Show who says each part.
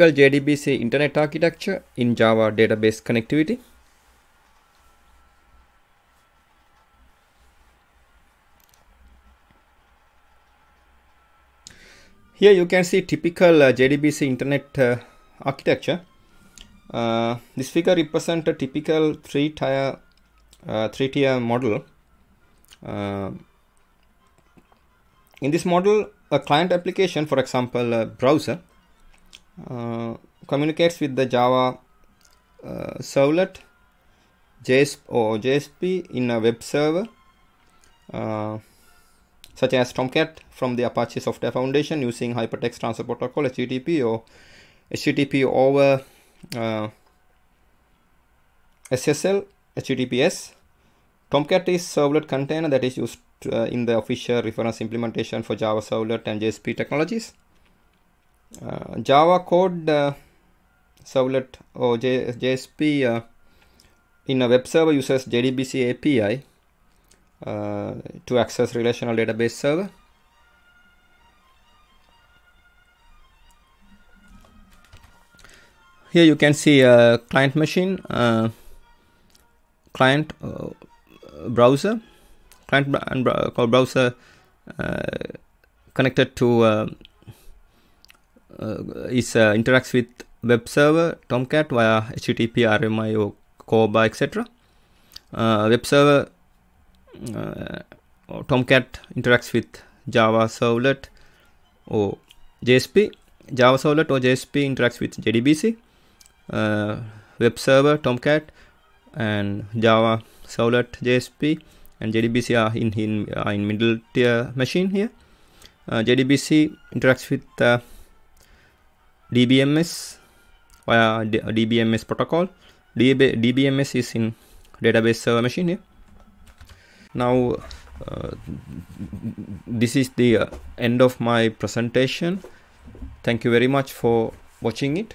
Speaker 1: typical JDBC internet architecture in Java database connectivity. Here you can see typical uh, JDBC internet uh, architecture. Uh, this figure represents a typical three-tier uh, three-tier model. Uh, in this model, a client application, for example, a browser, communicates with the Java uh, servlet JS or JSP in a web server, uh, such as Tomcat from the Apache Software Foundation using Hypertext Transfer Protocol (HTTP) or HTTP over uh, SSL HTTPS. Tomcat is servlet container that is used uh, in the official reference implementation for Java Servlet and JSP technologies. Uh, Java code uh, servlet or J JSP uh, in a web server uses JDBC API uh, to access relational database server. Here you can see a client machine, uh, client browser client and called browser uh, connected to uh, uh, is interacts with web server Tomcat via HTTP, RMI, or CORBA, etc. web server Tomcat interacts with Java Servlet or JSP. Java Servlet or JSP interacts with JDBC. web server Tomcat and Java Servlet JSP and JDBC are in in, uh, in middle tier machine here. Uh, JDBC interacts with uh, DBMS via DBMS protocol. DB DBMS is in database server machine here. Now uh, this is the uh, end of my presentation. Thank you very much for watching it.